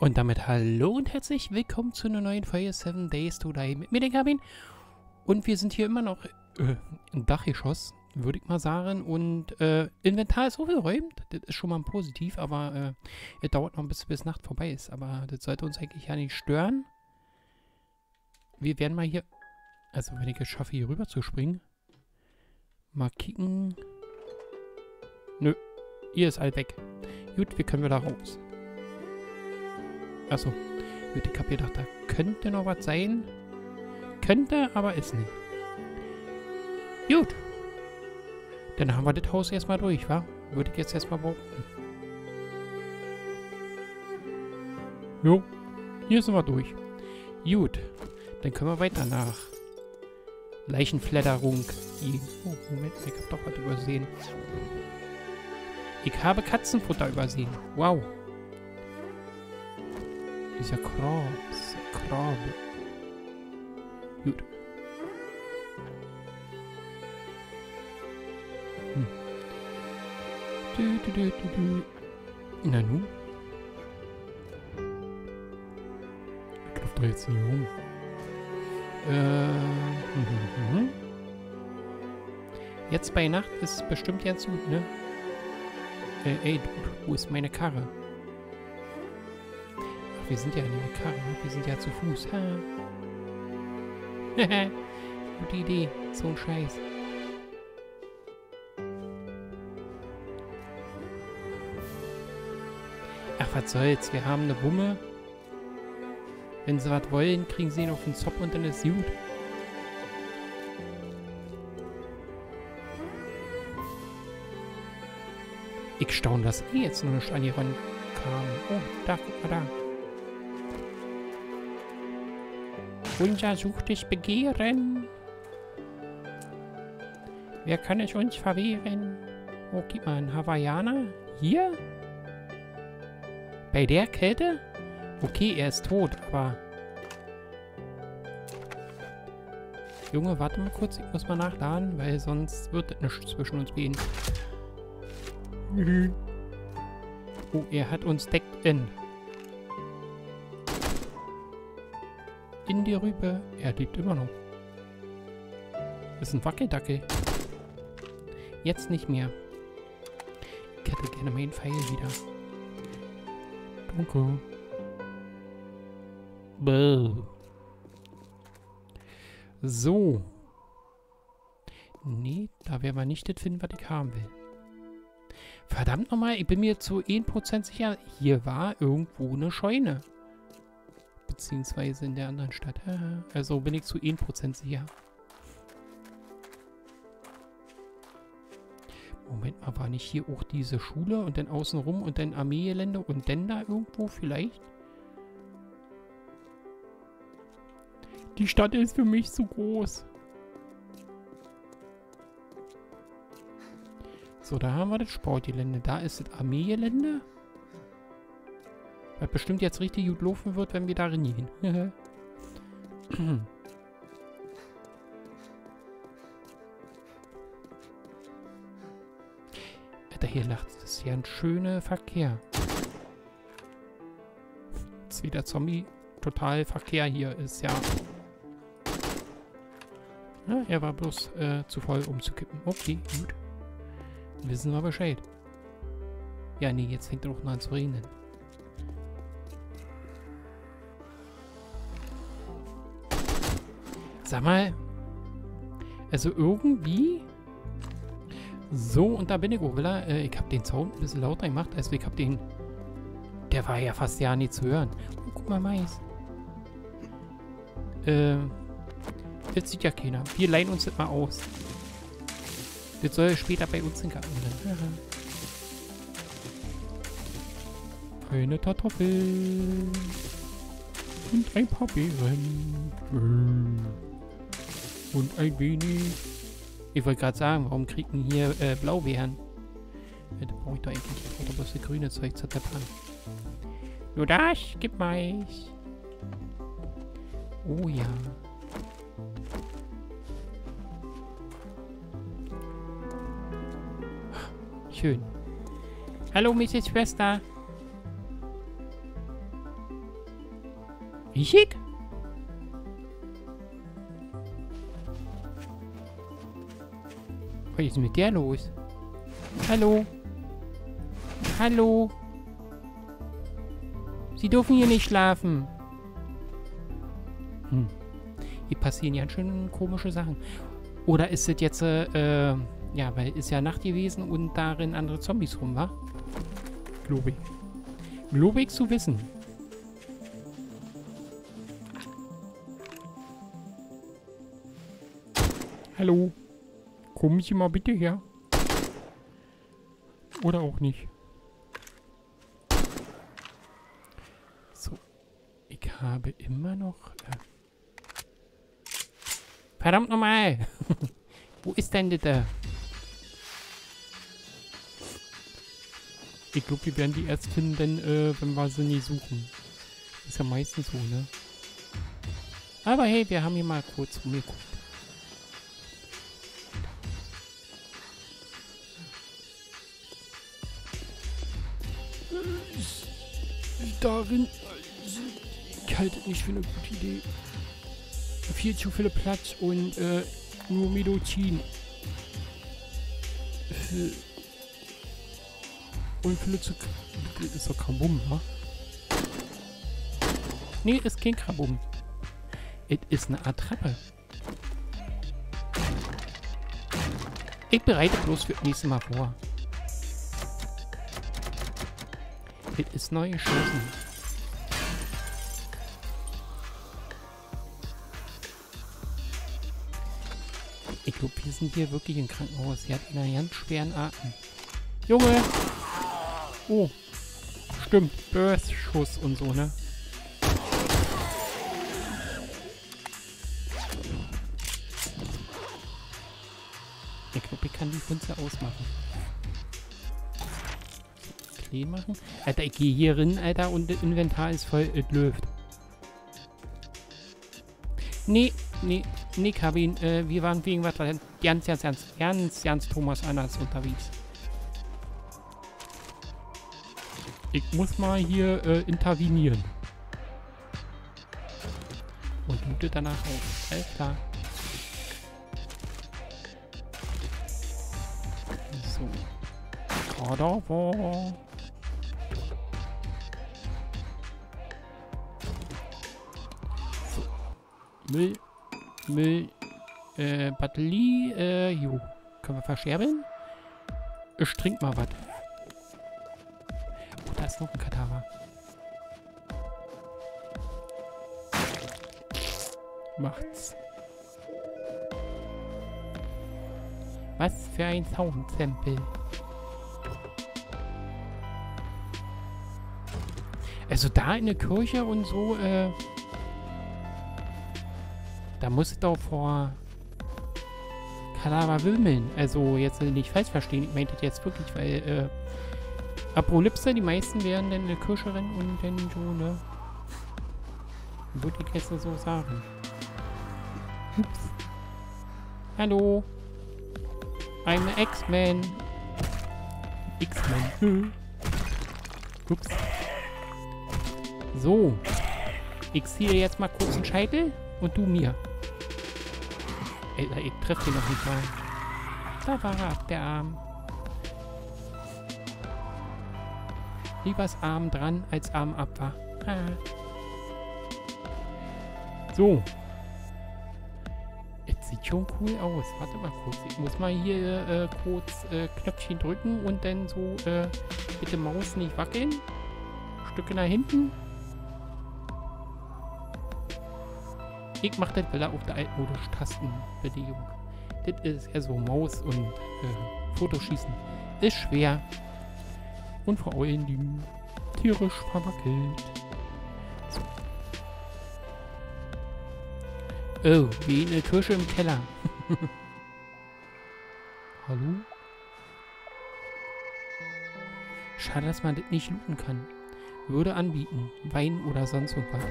Und damit hallo und herzlich willkommen zu einer neuen Folge 7 Days to Die mit mir, den Kabin. Und wir sind hier immer noch äh, im Dachgeschoss, würde ich mal sagen. Und äh, Inventar ist aufgeräumt. Das ist schon mal positiv, aber äh, es dauert noch ein bisschen, bis Nacht vorbei ist. Aber das sollte uns eigentlich ja nicht stören. Wir werden mal hier, also wenn ich es schaffe, hier rüber zu springen, mal kicken. Nö, hier ist all weg. Gut, wie können wir da raus? Achso. Ich hab gedacht, da könnte noch was sein. Könnte, aber ist nicht. Gut. Dann haben wir das Haus erstmal durch, wa? Würde ich jetzt erstmal behaupten. Jo. Hier sind wir durch. Gut. Dann können wir weiter nach Leichenfledderung gehen. Oh, Moment, ich hab doch was übersehen. Ich habe Katzenfutter übersehen. Wow. Dieser Krebs. Krabe. Gut. Hm. Du, du, du, du, du. Na nu? Ich lauf doch jetzt nicht rum. Äh, hm, hm, hm. Jetzt bei Nacht ist bestimmt jetzt gut, ne? Äh, ey, Dude, wo ist meine Karre? Wir sind ja in der Karre. Wir sind ja zu Fuß. Gute Idee. So ein Scheiß. Ach, was soll's. Wir haben eine Wumme. Wenn sie was wollen, kriegen sie ihn auf den Zopf und dann ist gut. Ich staune, dass eh jetzt noch nicht an die Ron kam. Oh, da, guck mal da. Unser suchtes Begehren. Wer kann es uns verwehren? Oh, gib mal einen Hawaiianer. Hier? Bei der Kälte? Okay, er ist tot, aber... Junge, warte mal kurz. Ich muss mal nachladen, weil sonst wird es nichts zwischen uns gehen. oh, er hat uns deckt in. Die Rübe. Er lebt immer noch. Das ist ein Wackeldackel. Jetzt nicht mehr. Ich hätte gerne meinen Pfeil wieder. Danke. Bäh. So. Nee, da werden wir nicht das finden, was ich haben will. Verdammt nochmal, ich bin mir zu 1% sicher, hier war irgendwo eine Scheune beziehungsweise in der anderen Stadt. Also bin ich zu 1% sicher. Moment mal, war nicht hier auch diese Schule und dann außenrum und dann Armeegelände und dann da irgendwo vielleicht? Die Stadt ist für mich zu groß. So, da haben wir das Sportgelände. Da ist das Armeegelände. Was bestimmt jetzt richtig gut laufen wird, wenn wir da reingehen. Alter, hier nachts ist ja ein schöner Verkehr. Jetzt wieder Zombie. Total Verkehr hier ist, ja. ja er war bloß äh, zu voll umzukippen. Okay, gut. Wissen wir Bescheid. Ja, nee, jetzt fängt er auch noch an zu regnen. Sag mal. Also irgendwie... So, und da bin ich, Ovilla. Äh, ich habe den Sound ein bisschen lauter gemacht. Also ich habe den... Der war ja fast ja nicht zu hören. Oh, guck mal, Mais. Äh... Jetzt sieht ja keiner. Wir leihen uns das mal aus. Das soll später bei uns in Garten drin. Eine Kartoffel. Und ein paar Beeren. Und ein wenig... Ich wollte gerade sagen, warum kriegen hier äh, Blaubeeren? Ja, da brauche ich doch eigentlich auch bloß das grüne Zeug zu teppern. Nur das, gib Mais. Oh ja. Schön. Hallo, Mrs. Schwester. Michik? Was ist mit der los? Hallo? Hallo? Sie dürfen hier nicht schlafen. Hm. Hier passieren ja schön komische Sachen. Oder ist es jetzt, äh, ja, weil ist ja Nacht gewesen und darin andere Zombies rum, wa? Glaube ich. Glaube ich zu wissen. Hallo? Kommen Sie mal bitte her. Oder auch nicht. So. Ich habe immer noch... Äh Verdammt nochmal! Wo ist denn das da? Ich glaube, wir werden die erst finden, äh, wenn wir sie nie suchen. Ist ja meistens so, ne? Aber hey, wir haben hier mal kurz umgeguckt. Darin ich halte nicht für eine gute Idee. Viel zu viel Platz und äh, nur Medizin. Und viele zu... Das ist doch Krabum, wa? Nee, ist kein Krabum. Es ist eine Art Treppe. Ich bereite bloß für das nächste Mal vor. Es ist neu geschlossen. Ich glaube, wir sind hier wirklich im Krankenhaus. Sie hat einen ganz schweren Atem. Junge! Oh. Stimmt. Birth-Schuss und so, ne? Ich glaube, ich kann die Funze ausmachen clean machen. Alter, ich gehe hier rein, Alter, und das Inventar ist voll, es läuft. Nee, nee, nee, Kabin, äh, wir waren wegen was ganz, ganz, ganz, ganz, ganz Thomas Anders unterwegs. Ich muss mal hier äh, intervenieren. Und loote danach auf. Alles klar. So. Kadaver. Müll, Müll, äh, Batterie, äh, jo. Können wir verscherbeln? Ich trink mal was. Oh, da ist noch ein Kadaver. Macht's. Was für ein Soundsample. Also da in der Kirche und so, äh... Da muss es doch vor Kadaver wimmeln. Also jetzt nicht falsch verstehen. Ich meinte jetzt wirklich, weil äh, Apolypse, die meisten werden dann in der Kirche rennen und dann so, ne? Würde ich jetzt so sagen. Ups. Hallo. I'm X-Man. X-Man. Ups. So. Ich ziehe jetzt mal kurz einen Scheitel und du mir. Ey, ich treffe den noch nicht mal. Da war er, der Arm. Lieber ist Arm dran, als Arm ab war. So. Es sieht schon cool aus. Warte mal kurz. Ich muss mal hier äh, kurz äh, Knöpfchen drücken und dann so, äh, bitte Maus nicht wackeln. Stücke nach hinten. Ich mache das, weil er auf der altmodisch Tastenbelegung. Das ist eher so Maus und äh, Fotoschießen. Ist schwer. Und vor Dingen tierisch verwackelt. So. Oh, wie eine Kirsche im Keller. Hallo? Schade, dass man das nicht looten kann. Würde anbieten. Wein oder sonst irgendwas.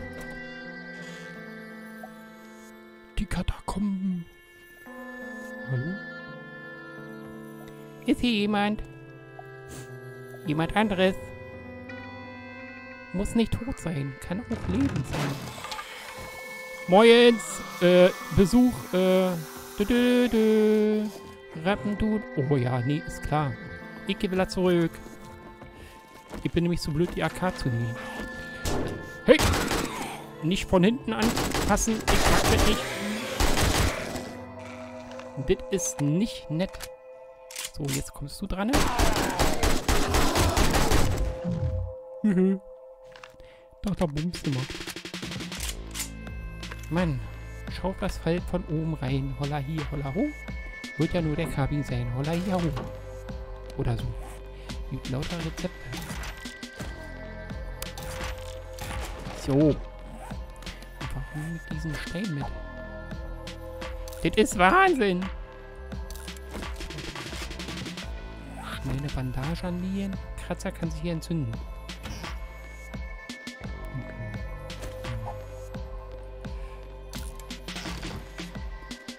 Die Katakomben. Hallo? Ist hier jemand? Jemand anderes? Muss nicht tot sein. Kann auch lebend sein. Moins, äh, Besuch, äh, dü -dü -dü. Rappentut. Oh ja, nee, ist klar. Ich gehe wieder zurück. Ich bin nämlich zu blöd, die AK zu nehmen. Hey! Nicht von hinten anpassen. Ich mag das nicht. Das ist nicht nett. So, jetzt kommst du dran. Mhm. Doch, da bummst du mal. Mann, schaut was fällt von oben rein. Holla hier, holla ho. Wird ja nur der Kabin sein. Holla hier ho. Oder so. Gibt lauter Rezepte. So. Warum mit diesem Stein mit? Das ist Wahnsinn! Schnell eine Bandage anlegen. Kratzer kann sich hier entzünden.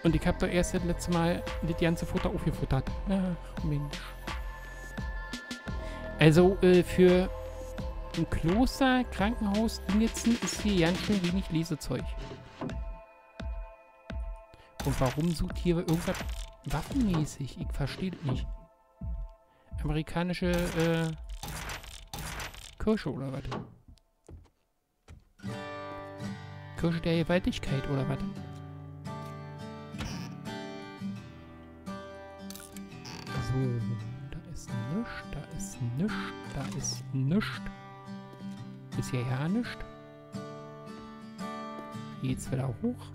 Und ich habe doch erst das letzte Mal das ganze Futter aufgefuttert. Ach, Mensch. Also, äh, für ein Kloster, Krankenhaus, Dingetzen ist hier ganz schön wenig Lesezeug. Und warum sucht hier irgendwas waffenmäßig? Ich verstehe nicht. Amerikanische, äh, Kirsche oder was? Kirsche der Gewaltigkeit oder was? So, da ist nichts, da ist nichts, da ist nichts. Ist ja ja nichts. Geht's wieder hoch.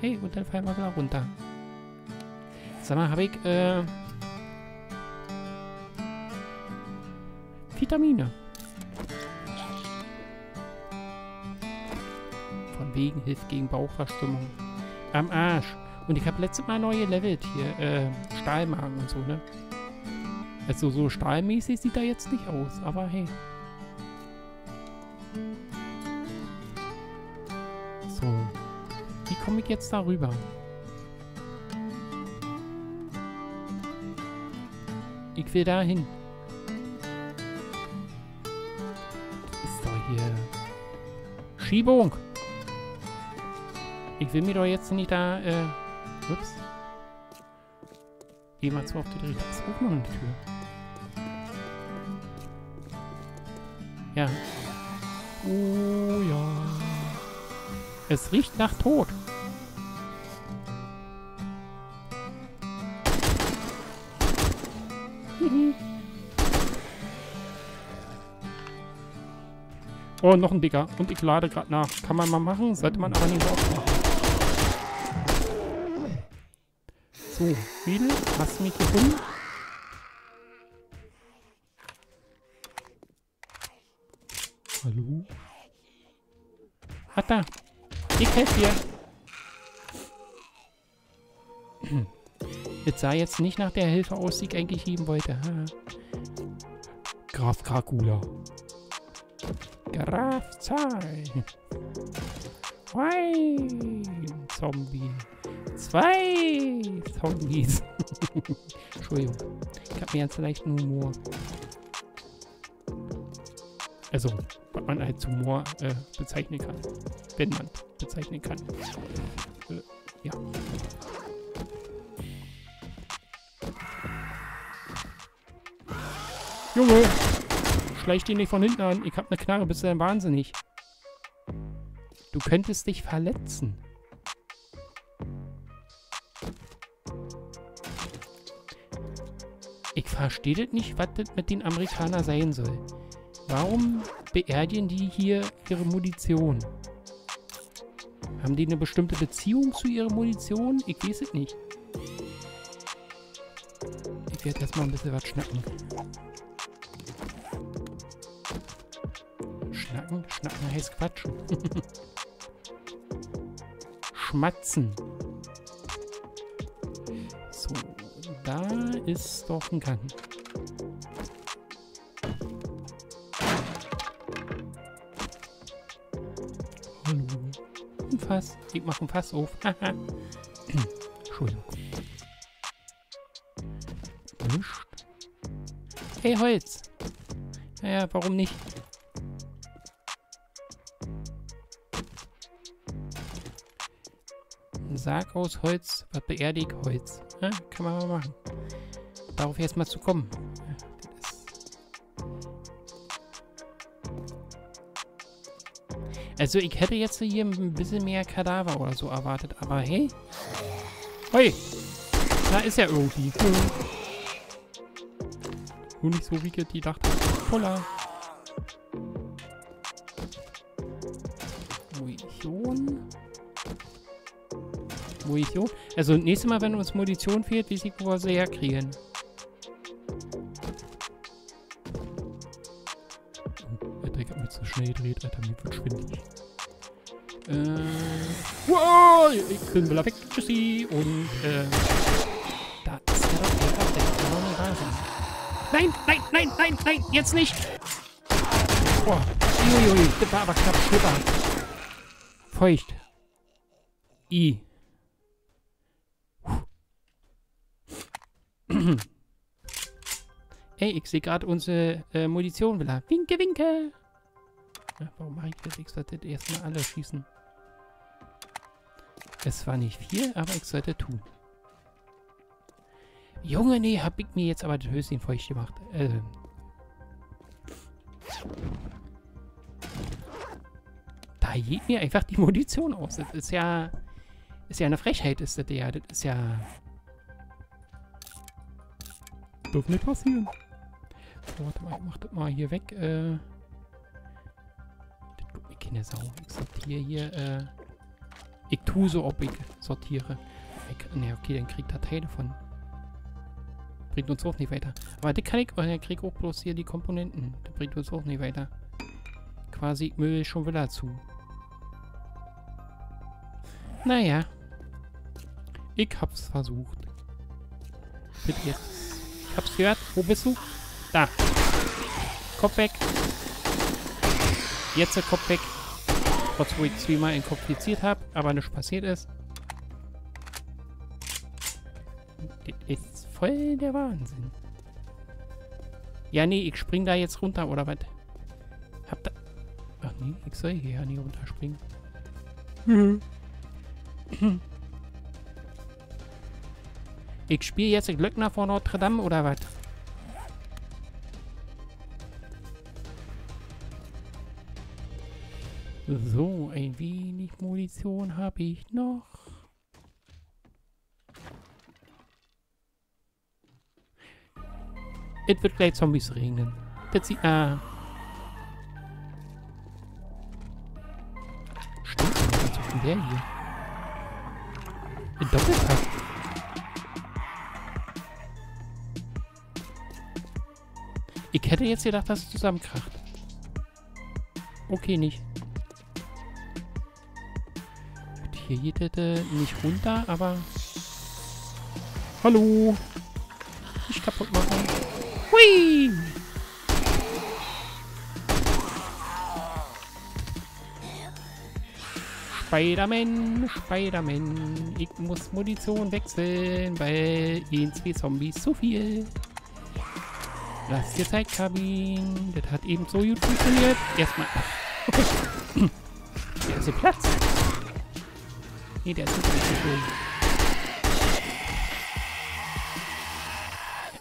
Hey, und dann fallen wir wieder runter. Sag mal, habe ich, äh... Vitamine. Von wegen hilft gegen Bauchverstimmung. Am Arsch. Und ich habe letztes Mal neu gelevelt hier. Äh, Stahlmagen und so, ne? Also so stahlmäßig sieht er jetzt nicht aus, aber hey. So. Wie komme ich jetzt darüber? Ich will da hin. Schiebung! Ich will mir doch jetzt nicht da, äh... Ups. Geh mal zu auf die Richtung. Ist auch noch eine Tür. Ja. Oh ja. Es riecht nach Tod. Oh, noch ein Dicker. Und ich lade gerade nach. Kann man mal machen, sollte man aber nicht oft machen. So, Mädel, hast du mich gefunden? Hallo? Ach da. Ich helfe dir. Jetzt sah jetzt nicht nach der Hilfe aus, die ich eigentlich geben wollte. Graf Dracula. Graf Zahl. Ein Zombie. Zwei Zombies. Entschuldigung. Ich habe mir ganz leichten Humor. Also, was man als Humor äh, bezeichnen kann. Wenn man bezeichnen kann. Äh, ja. Junge! Schleich dich nicht von hinten an. Ich hab ne Knarre, bist du denn wahnsinnig? Du könntest dich verletzen. Ich verstehe das nicht, was das mit den Amerikanern sein soll. Warum beerdigen die hier ihre Munition? Haben die eine bestimmte Beziehung zu ihrer Munition? Ich weiß es nicht. Ich werde erstmal ein bisschen was schnacken. Schnacken? Schnacken heißt quatschen. Schmatzen. So, da ist doch ein Gang. Hallo. Ein Fass. Ich mache ein Fass auf. Entschuldigung. Nicht. Hey, Holz. Naja, warum nicht? Sarg aus Holz, was beerdigt Holz. Ja, kann man mal machen. Darauf erstmal zu kommen. Ja, also ich hätte jetzt hier ein bisschen mehr Kadaver oder so erwartet, aber hey. Hey! Da ist er irgendwie. Hm. Nur nicht so, wie ich die dachte. Poller. Munition. Also nächstes Mal, wenn uns Munition fehlt, weiß ich, wo wir sie herkriegen. Der Dreck hat mich so schnell gedreht, Alter. Mir wird schwindelig. Äh. Wow! Ich bin wieder weg. Tschüssi. Und, äh. Da ist er doch einfach. Der kann doch nicht sein. Nein, nein, nein, nein, nein, jetzt nicht. Boah. Uiuiui, das war aber knapp Schlipper. Feucht. I. Ey, ich sehe gerade unsere äh, Munition wieder. Winke, winke. Ja, warum mache ich das? Ich sollte erstmal alle schießen. Es war nicht viel, aber ich sollte tun. Junge, nee, hab ich mir jetzt aber das Höschen feucht gemacht. Äh. Da geht mir einfach die Munition aus. Das ist ja... Ist ja eine Frechheit, ist das ja. Das ist ja... Darf nicht passieren. So, warte mal, ich mach das mal hier weg. Äh... Das tut mir keine Sau. Ich sortiere hier, äh... Ich tue so, ob ich sortiere. Ich, ne, okay, dann kriegt er Teile von bringt uns auch nicht weiter. Aber die kann ich, weil ich krieg auch bloß hier die Komponenten. Das bringt uns auch nicht weiter. Quasi Müll schon wieder zu. Naja. Ich hab's versucht. Bitte jetzt. Hab's gehört. Wo bist du? Da. Kopf weg. Jetzt der Kopf weg. Trotz wo ich zweimal inkompliziert habe, aber nichts passiert ist. Das ist voll der Wahnsinn. Ja, nee, ich spring da jetzt runter, oder was? Hab da... Ach nee, ich soll hier ja nie runterspringen. Ich spiele jetzt Glöckner vor Notre Dame, oder was? So, ein wenig Munition habe ich noch. Es wird gleich Zombies regnen. Das sieht... Ah. Stimmt, was ist denn der hier? Ein Ich hätte jetzt gedacht, dass es zusammenkracht. Okay, nicht. Hier geht es äh, nicht runter, aber... Hallo! Nicht kaputt machen. Hui! Spider-Man, Spider-Man. Ich muss Munition wechseln, weil irgendwie Zombies zu viel. Lass dir Zeit, Kabin. Das hat eben so gut funktioniert. Erstmal. der ist der Platz. Nee, der ist nicht so schön.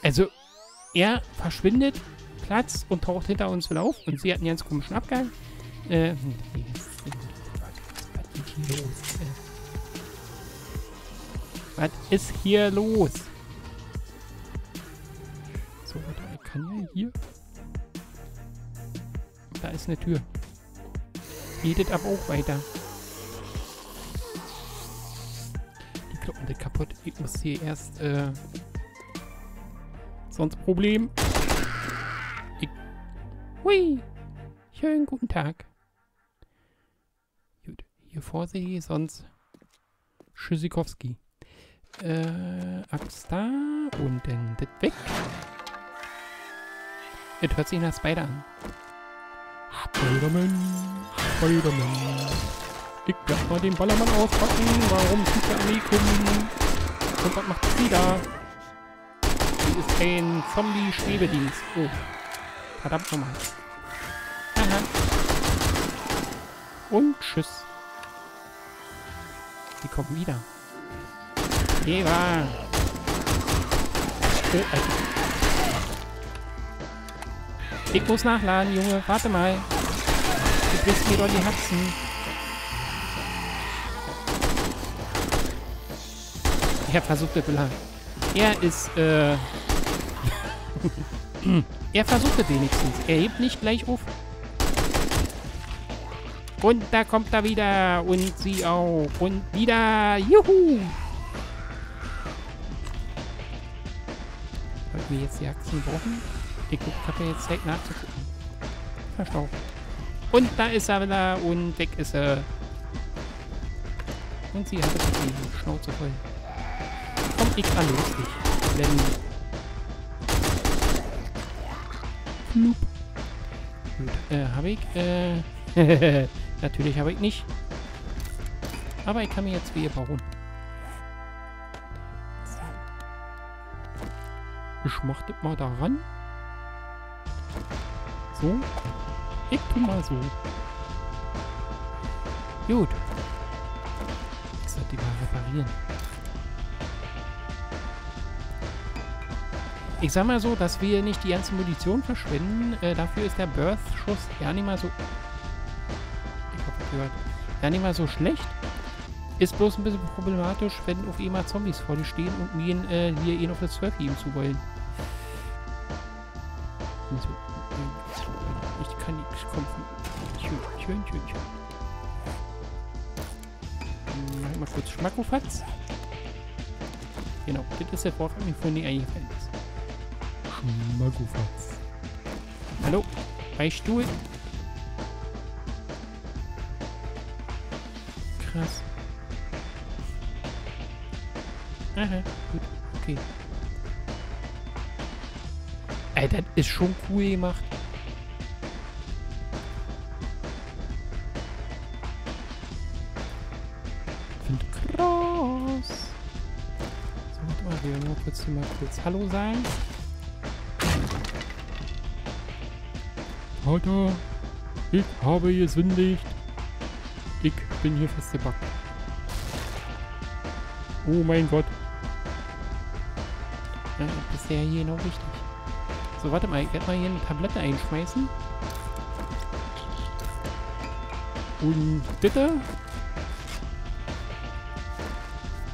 Also, er verschwindet, Platz und taucht hinter uns wieder auf. Und sie hat einen ganz komischen Abgang. Äh, was ist hier los? So, warte, ich kann ja hier. Da ist eine Tür. Geht aber auch weiter. Die Glocken sind kaputt. Ich muss hier erst, äh, Sonst Problem. Ich Hui. Schönen guten Tag. Gut, hier Vorsicht, sonst Tschüssikowski. Äh, Axt da und dann das weg. Es hört sich nach Spider an. Spider-Man, Spider-Man. Ich werde mal den Ballermann auspacken. Warum tut der Armee kommen? Und was macht sie da? ist ein Zombie-Schwebedienst. Oh. Verdammt nochmal. Aha. Und tschüss. Die kommen wieder. Geh mal. Oh, Ich muss nachladen, Junge. Warte mal. Du brichst mir doch die Haxen. Er versucht will er. ist, äh... er versucht es wenigstens. Er hebt nicht gleich auf. Und da kommt er wieder. Und sie auch. Und wieder. Juhu. Wollten wir jetzt die Achsen brauchen? Ich habe ja jetzt Zeit nachzugucken. Verstaucht. Und da ist er wieder. Und weg ist er. Und sie hat die Schnauze voll. Komm, ich kann lustig. Wenn... Flup. Gut, äh, habe ich, äh... Natürlich habe ich nicht. Aber ich kann mir jetzt wieder bauen. Ich mach das mal daran. So. Ich tu mal so. Gut. Jetzt sollte ich mal reparieren. Ich sag mal so, dass wir nicht die ganze Munition verschwenden. Äh, dafür ist der Birth-Schuss ja nicht mal so... Ich hoffe, ihr gehört. Ja nicht mal so schlecht. Ist bloß ein bisschen problematisch, wenn auf einmal Zombies vor dir stehen und mir äh, hier ihn auf das Surf geben zu wollen. Kurz Schmackofatz. Genau, das ist der was mir vorhin eingefallen ist. Schmackofatz. Hallo? Beistuhl? Krass. Aha, gut. Okay. Ey, das ist schon cool gemacht. Mal, wir kurz hier mal kurz Hallo sagen. Vater, ich habe gesündigt. Ich bin hier festgebackt. Oh mein Gott. Ja, das ist ja hier genau richtig. So, warte mal, ich werde mal hier eine Tablette einschmeißen. Und bitte.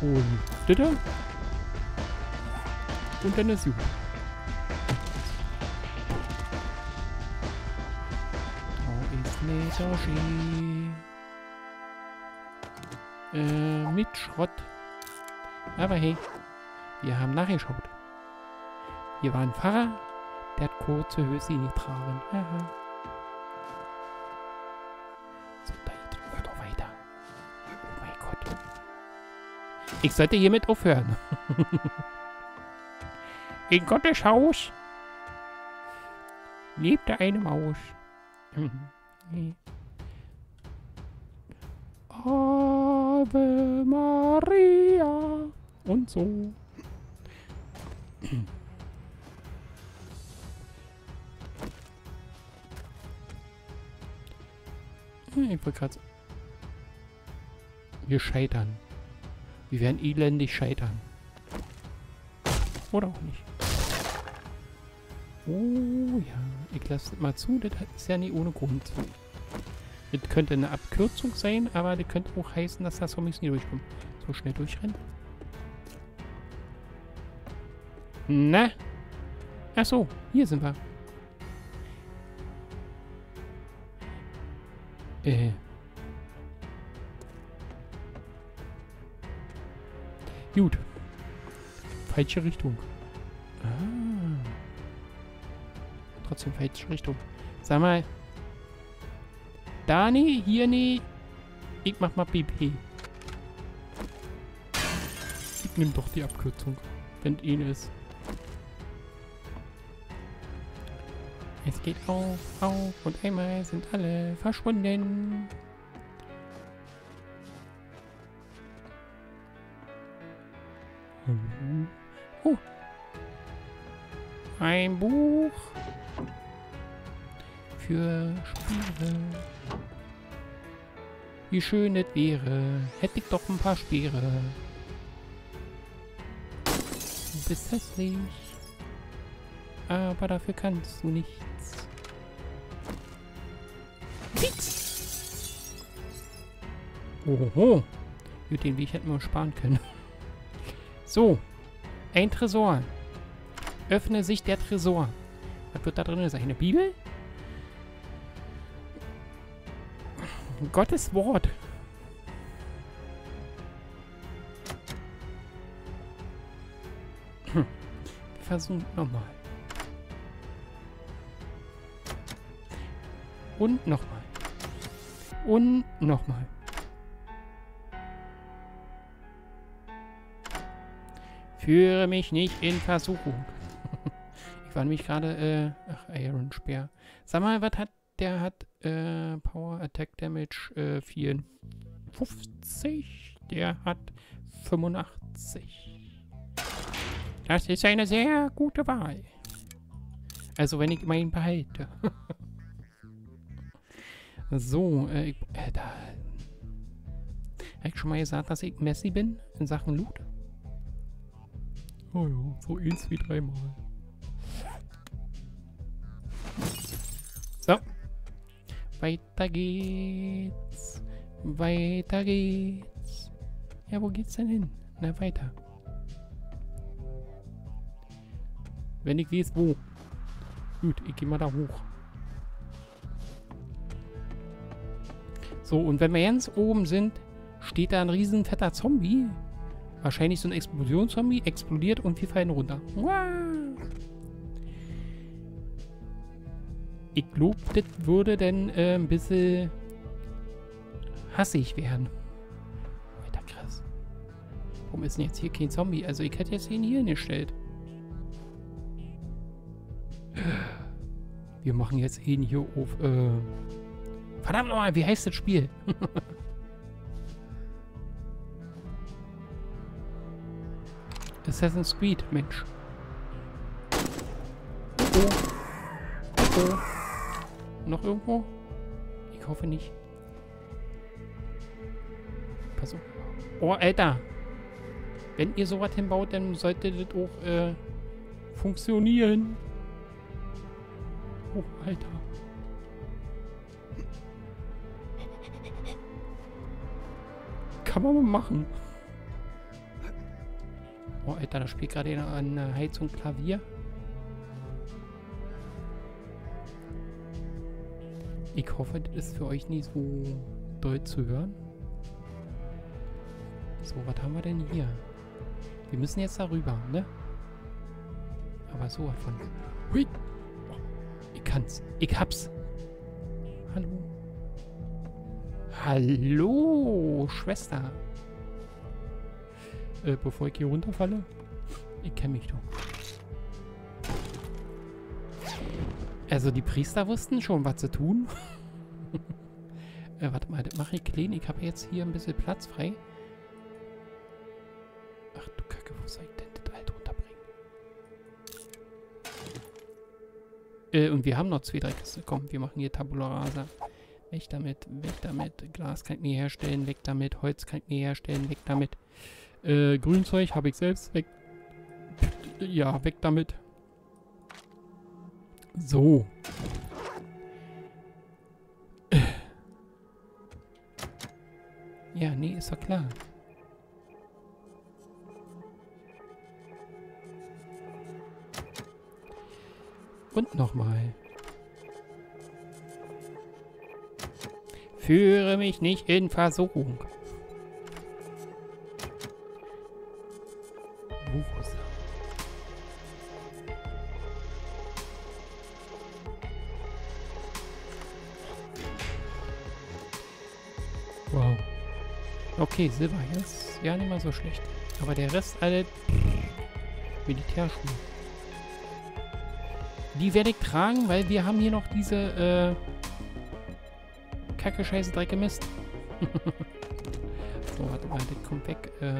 Und bitte. Und dann ist gut. Äh, mit Schrott. Aber hey, wir haben nachgeschaut. Hier war ein Pfarrer, der hat kurze Höschen getragen. Aha. Oh mein Gott. Ich sollte hiermit aufhören. In Gottes Haus lebte eine Maus. Ave Maria und so. Ich wollte gerade... Wir scheitern. Wir werden elendig scheitern. Oder auch nicht. Oh ja, ich lasse mal zu, das ist ja nicht ohne Grund. Das könnte eine Abkürzung sein, aber das könnte auch heißen, dass das Zombies nie durchkommen. So schnell durchrennen. Na? Ach so, hier sind wir. Äh. Gut. Falsche Richtung. Ah. Trotzdem falsche Richtung. Sag mal. Da nee, hier nee. Ich mach mal BP. Ich nehm doch die Abkürzung, wenn ihn ist. Es geht auf, auf und einmal sind alle verschwunden. Oh. Ein Buch für Spiele. Wie schön es wäre, hätte ich doch ein paar Speere. bist hässlich. Aber dafür kannst du nichts. Nichts! Oho. Gut, den Weg hätten wir uns sparen können. So. Ein Tresor. Öffne sich der Tresor. Was wird da drin sein? Eine Bibel? Gottes Wort. Hm. Versuchen nochmal. Und nochmal. Und nochmal. Führe mich nicht in Versuchung. ich war nämlich gerade, äh, ach, Iron Spear. Sag mal, was hat, der hat, äh, Power Attack Damage, äh, 54. Der hat 85. Das ist eine sehr gute Wahl. Also, wenn ich meinen behalte. so, äh, ich, äh, da. Habe ich schon mal gesagt, dass ich Messi bin in Sachen Loot? Oh ja, so eins wie dreimal. So. Weiter geht's. Weiter geht's. Ja, wo geht's denn hin? Na, weiter. Wenn ich weiß, wo. Gut, ich gehe mal da hoch. So, und wenn wir ganz oben sind, steht da ein riesen fetter Zombie. Wahrscheinlich so ein Explosionszombie, explodiert und wir fallen runter. Ich glaube, das würde dann äh, ein bisschen hassig werden. Alter, krass. Warum ist denn jetzt hier kein Zombie? Also ich hätte jetzt ihn hier hingestellt. Wir machen jetzt ihn hier auf, äh... Verdammt nochmal, wie heißt das Spiel? Assassin's Creed, Mensch. Oh. Oh. Noch irgendwo? Ich hoffe nicht. Pass auf. Oh, Alter. Wenn ihr sowas hinbaut, dann sollte das auch äh, funktionieren. Oh, Alter. Kann man mal machen. Oh, Alter, da spielt gerade eine Heizung Klavier. Ich hoffe, das ist für euch nicht so doll zu hören. So, was haben wir denn hier? Wir müssen jetzt darüber, ne? Aber so von. Hui! Oh, ich kann's. Ich hab's. Hallo. Hallo, Schwester. Äh, bevor ich hier runterfalle. Ich kenne mich doch. Also die Priester wussten schon, was zu tun. äh, warte mal, das mache ich clean. Ich habe jetzt hier ein bisschen Platz frei. Ach du Kacke, wo soll ich denn das halt runterbringen? Äh, und wir haben noch zwei, drei Kisten. Komm, wir machen hier Tabula Rasa. Weg damit, weg damit. Glas kann ich mir herstellen, weg damit. Holz kann ich mir herstellen, weg damit. Äh, Grünzeug habe ich selbst weg. Ja, weg damit. So. Ja, nee, ist doch klar. Und nochmal. Führe mich nicht in Versuchung. Okay, Silber jetzt. Ja, nicht mal so schlecht. Aber der Rest alle Militärschuhe. Die werde ich tragen, weil wir haben hier noch diese äh, Kacke, Scheiße, Drecke, Mist. so, warte mal, das kommt weg. Äh,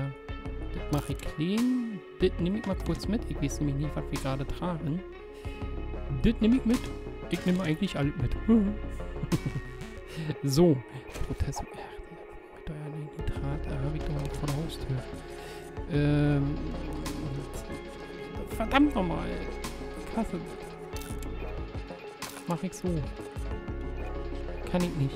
das mache ich clean. Das nehme ich mal kurz mit. Ich weiß nämlich nicht, was wir gerade tragen. Das nehme ich mit. Ich nehme eigentlich alles mit. so. Protest. Ähm. Verdammt nochmal. Ich hasse Mach ich so. Kann ich nicht.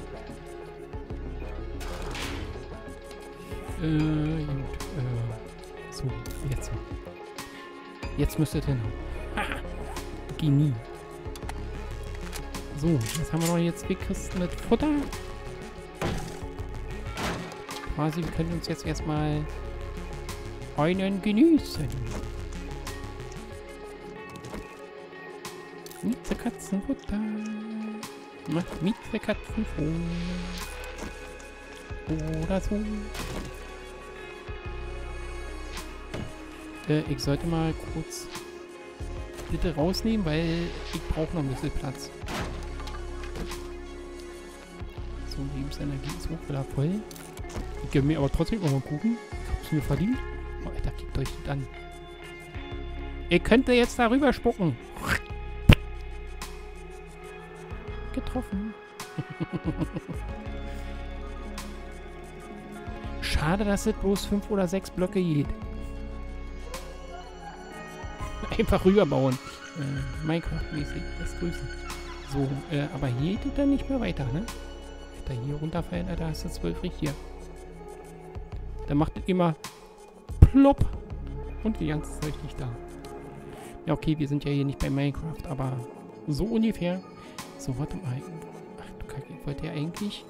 Äh, gut. Äh, so, jetzt. Jetzt müsstet ihr hin. Genie. So, jetzt haben wir noch jetzt Kisten mit Futter. Quasi, wir können uns jetzt erstmal einen genießen. Mieze Katzenfutter. Macht Mieze Katzen froh. Oder so. Äh, ich sollte mal kurz bitte rausnehmen, weil ich brauche noch ein bisschen Platz. So, Lebensenergie ist auch wieder voll. Ich gebe mir aber trotzdem noch mal gucken. Ich hab's mir verdient. Oh, Alter, kickt euch das an. Ihr könnt jetzt darüber spucken. Getroffen. Schade, dass es bloß fünf oder sechs Blöcke geht. Einfach rüberbauen. Äh, Minecraft-mäßig. Das Grüßen. So, äh, aber hier geht dann nicht mehr weiter, ne? Da hier runterfallen, Alter, hast du zwölf richtig. Dann macht es immer plopp. Und die ganze Zeit nicht da. Ja, okay, wir sind ja hier nicht bei Minecraft, aber so ungefähr. So, warte mal. Ach du Kacke, wollte ja eigentlich...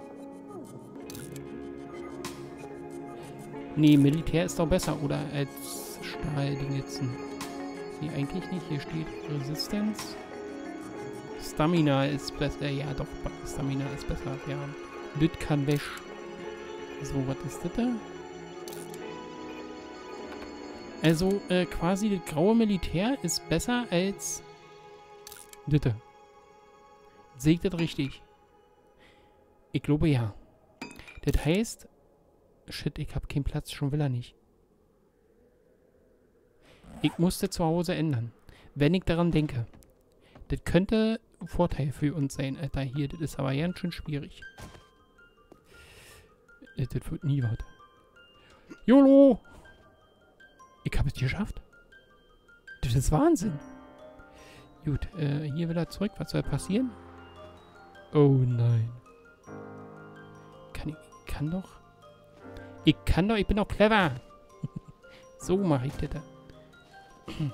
Nee, Militär ist doch besser, oder? Als Stahldingetzen. Nee, eigentlich nicht. Hier steht Resistance. Stamina ist besser. Ja, doch, Stamina ist besser. Ja. Das. So, was ist das da? Also, äh, quasi das graue Militär ist besser als das. Sehe das richtig? Ich glaube ja. Das heißt... Shit, ich habe keinen Platz. Schon will er nicht. Ich musste zu Hause ändern. Wenn ich daran denke. Das könnte ein Vorteil für uns sein, Alter. Hier, das ist aber ganz schön schwierig. Das wird nie was. YOLO! Ich habe es geschafft. Das ist Wahnsinn. Gut, äh, hier will er zurück. Was soll passieren? Oh nein. Kann ich, kann doch. Ich kann doch, ich bin doch clever. so mache ich das.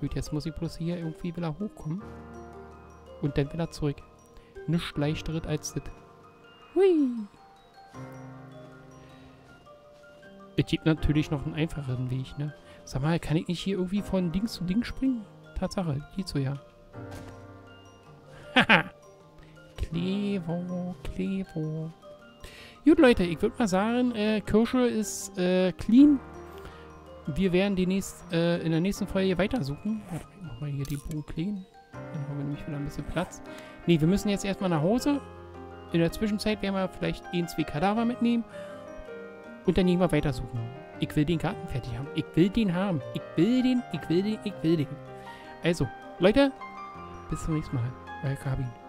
Gut, jetzt muss ich bloß hier irgendwie wieder hochkommen. Und dann wieder zurück. Nichts leichteres als das. Hui. Es gibt natürlich noch einen einfacheren Weg, ne? Sag mal, kann ich nicht hier irgendwie von Ding zu Ding springen? Tatsache, geht so ja. Haha. Klevo, Klevo. Gut, Leute, ich würde mal sagen, äh, Kirsche ist äh, clean. Wir werden die nächst, äh, in der nächsten Folge weitersuchen. Warte, ich mach mal hier die Bogen clean. Dann haben wir nämlich wieder ein bisschen Platz. Ne, wir müssen jetzt erstmal nach Hause. In der Zwischenzeit werden wir vielleicht ein, zwei Kadaver mitnehmen. Und dann wir weitersuchen. Ich will den Garten fertig haben. Ich will den haben. Ich will den, ich will den, ich will den. Also, Leute, bis zum nächsten Mal. Euer Kabin.